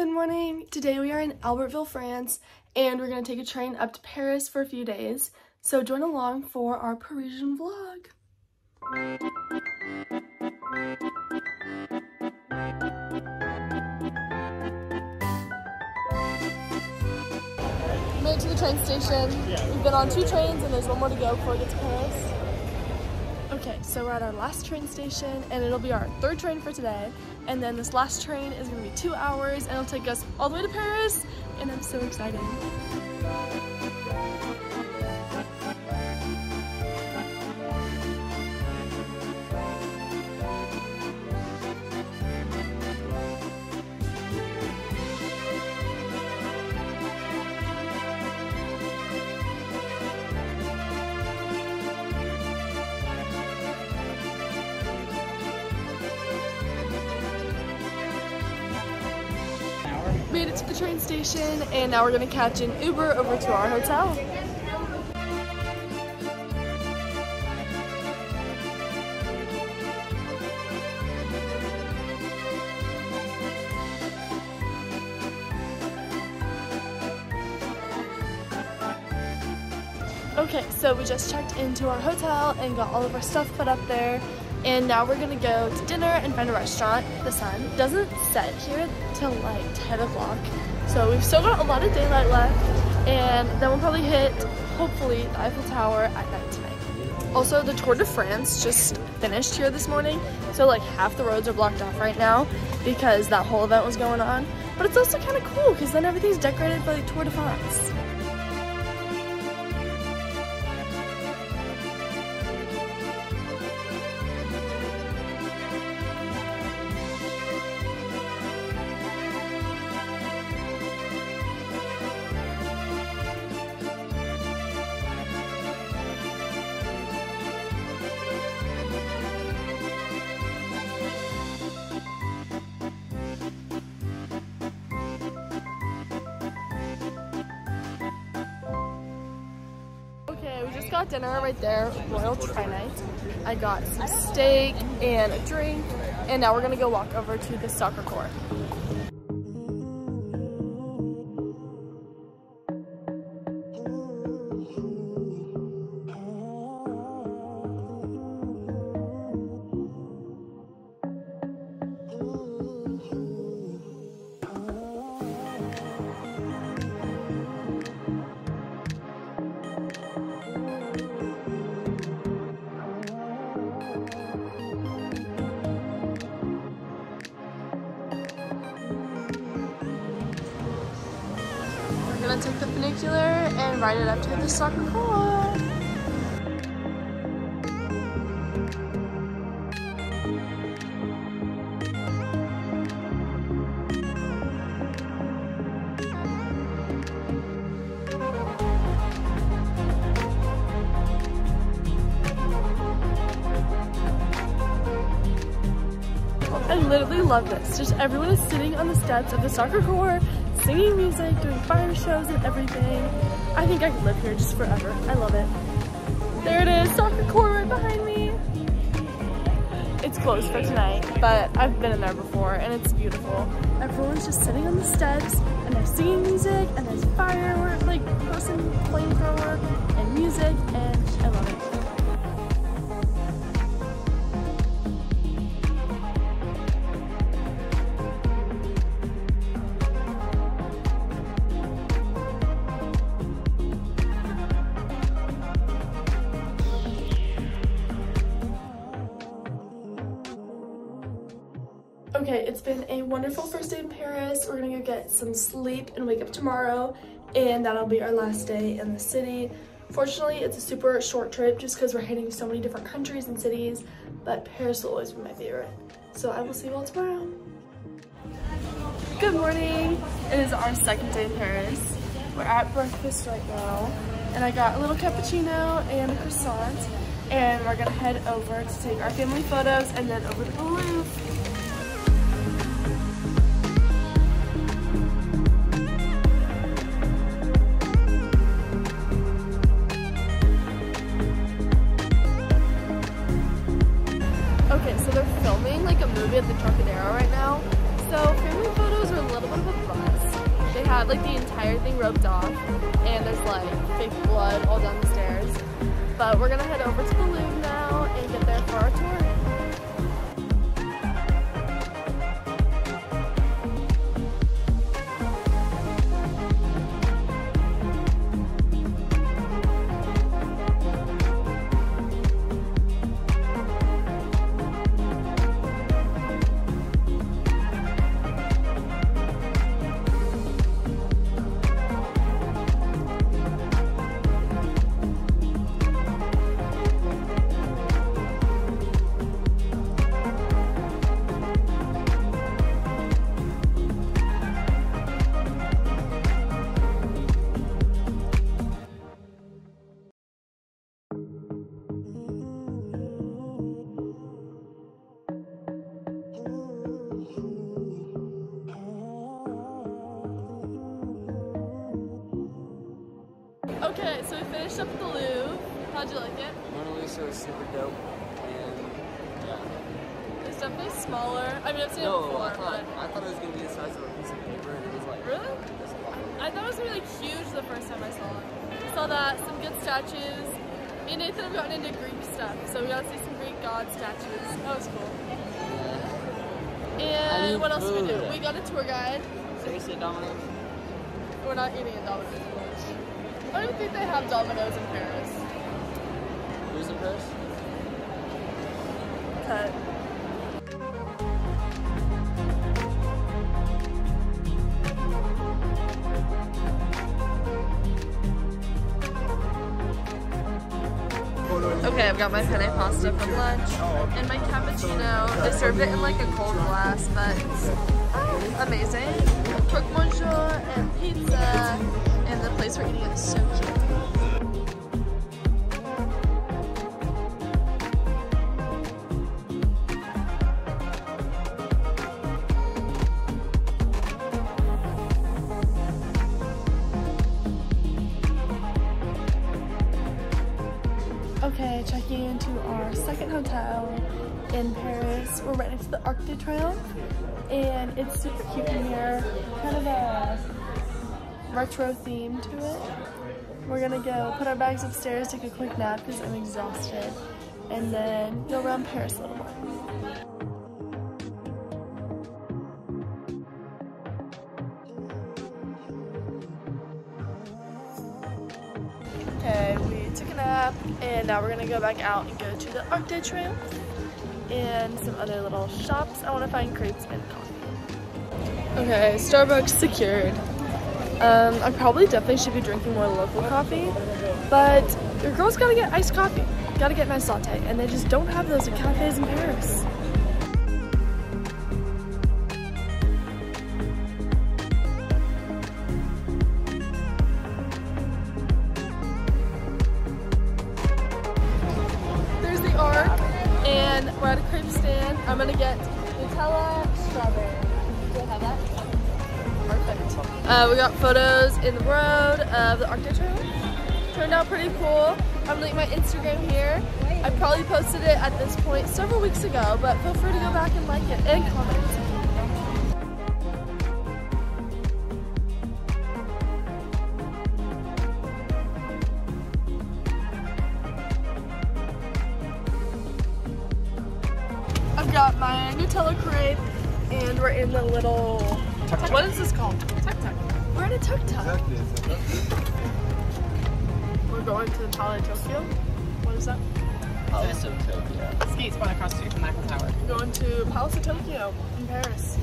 Good morning. Today we are in Albertville, France, and we're going to take a train up to Paris for a few days. So join along for our Parisian vlog. Made it to the train station. We've been on two trains and there's one more to go before we get to Paris. Okay, so we're at our last train station and it'll be our third train for today. And then this last train is gonna be two hours and it'll take us all the way to Paris and I'm so excited. Made it to the train station and now we're gonna catch an Uber over to our hotel. Okay, so we just checked into our hotel and got all of our stuff put up there. And now we're gonna go to dinner and find a restaurant. The sun doesn't set here till like 10 o'clock. So we've still got a lot of daylight left. And then we'll probably hit, hopefully, the Eiffel Tower at night tonight. Also, the Tour de France just finished here this morning. So like half the roads are blocked off right now because that whole event was going on. But it's also kind of cool because then everything's decorated for the Tour de France. Got dinner right there, Royal Trinite. I got some steak and a drink, and now we're gonna go walk over to the Sacré-Cœur. Funicular and ride it up to the Sacré-Cœur. I literally love this. Just everyone is sitting on the steps of the Sacré-Cœur, singing music, doing fire shows and everything. I think I could live here just forever. I love it. There it is, Sacré-Cœur right behind me. It's closed for tonight, but I've been in there before and it's beautiful. Everyone's just sitting on the steps and they're singing music and there's firework, like person flamethrower and music and I love it. Okay, it's been a wonderful first day in Paris. We're gonna go get some sleep and wake up tomorrow, and that'll be our last day in the city. Fortunately, it's a super short trip just because we're hitting so many different countries and cities, but Paris will always be my favorite. So I will see you all tomorrow. Good morning. It is our second day in Paris. We're at breakfast right now, and I got a little cappuccino and a croissant, and we're gonna head over to take our family photos and then over to the Louvre. Like the entire thing roped off and there's like fake blood all down the stairs. But we're gonna head over to the Louvre now and get there for our tour. Okay, so we finished up the Louvre. How'd you like it? Mona Lisa was super dope, and yeah. It's definitely smaller. I mean, I've seen it before, I thought but I thought it was gonna be the size of a piece of paper, and it was like really? long. I thought it was gonna be like huge the first time I saw it. Saw that, some good statues. Me and Nathan have gotten into Greek stuff, so we got to see some Greek god statues. That was cool. And what else did we do? We got a tour guide. Seriously, Domino's? We're not eating at Domino's. I don't think they have Domino's in Paris. Who's in Paris? Cut. Okay, I've got my penne pasta from lunch and my cappuccino. They served it in like a cold glass, but it's oh, amazing. Croque monsieur and pizza, and the place we're eating is so cute. Okay, checking into our second hotel in Paris. We're right next to the Arc de Triomphe, and it's super cute in here. Kind of a retro theme to it. We're gonna go put our bags upstairs, take a quick nap because I'm exhausted, and then go around Paris a little more. Okay, we took a nap and now we're gonna go back out and go to the Arc de Triomphe and some other little shops. I wanna find crepes and coffee. Okay, Starbucks secured. Um, I probably definitely should be drinking more local coffee, but your girl's gotta get iced coffee. Gotta get nice latte, and they just don't have those at cafes in Paris. There's the Arc, and we're at a crepe stand. I'm gonna get Nutella strawberry. Perfect. Uh, we got photos in the road of the Arc de Turned out pretty cool. I'm gonna my Instagram here. I probably posted it at this point several weeks ago, but feel free to go back and like it and comment. I've got my Nutella crepe, and we're in the little. What is this called? Tuk tuk. We're in a tuk tuk. We're going to the Palace Tokyo. What is that? Palace of Tokyo. Skates one across the street from Eiffel Tower. We're going to Palace of Tokyo in Paris.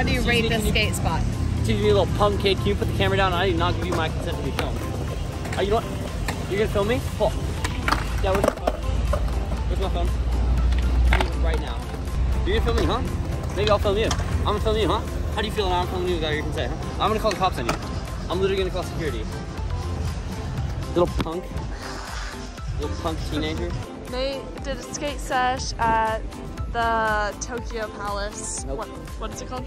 How do you rate this skate spot? Excuse me, little punk kid. Can you put the camera down? I did not give you my consent to be filmed. Are you know what? You're gonna film me? Pull. Yeah, where's my phone? Where's my phone? I need it right now. You're gonna film me, huh? Maybe I'll film you. I'm gonna film you, huh? How do you feel now I'm filming you without your consent, huh? I'm gonna call the cops on you. I'm literally gonna call security. Little punk. Little punk teenager. Nate did a skate sesh at the Tokyo Palace. Nope. What, what is it called?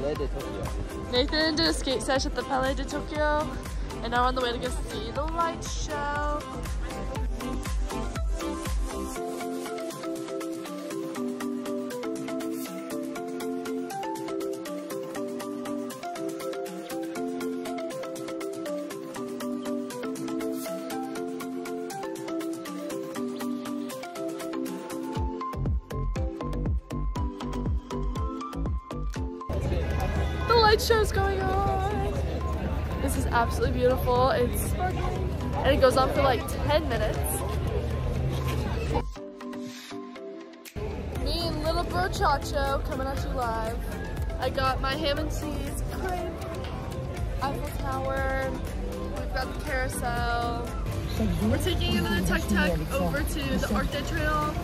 Palais de Tokyo. Nathan did a skate sesh at the Palais de Tokyo, and now we're on the way to go see the light show. The light show's going on. This is absolutely beautiful. It's and it goes on for like 10 minutes. Me and little bro Chacho coming at you live. I got my ham and cheese crepe, Eiffel Tower. We've got the carousel. We're taking another tuk tuk over to the Arc Trail.